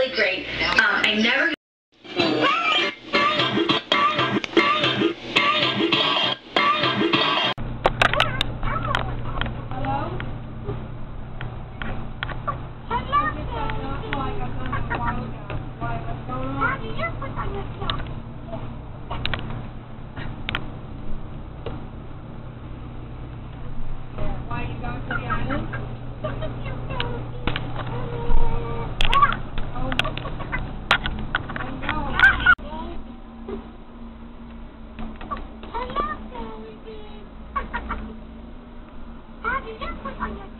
really great. Um, I never Hello, baby. How do you put on your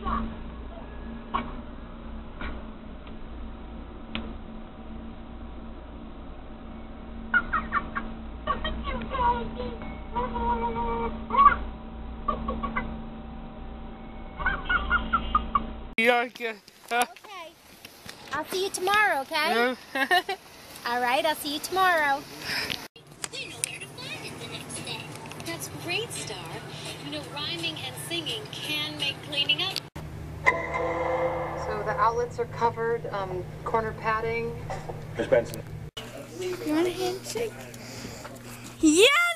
Okay. I'll see you tomorrow, okay? All right, I'll see you tomorrow. They know where to find it the next day. That's great, Star. You know, rhyming and singing can make cleaning up. So the outlets are covered, um, corner padding. Miss Benson. You want a handshake? Yeah!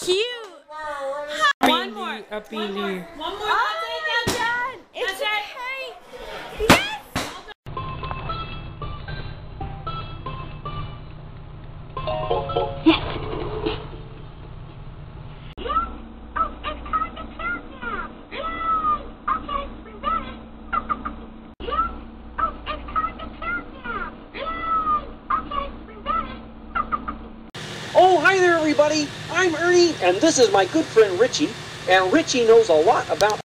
Cute! One more. Happy New Year. One more. Oh, everybody. I'm Ernie, and this is my good friend Richie. And Richie knows a lot about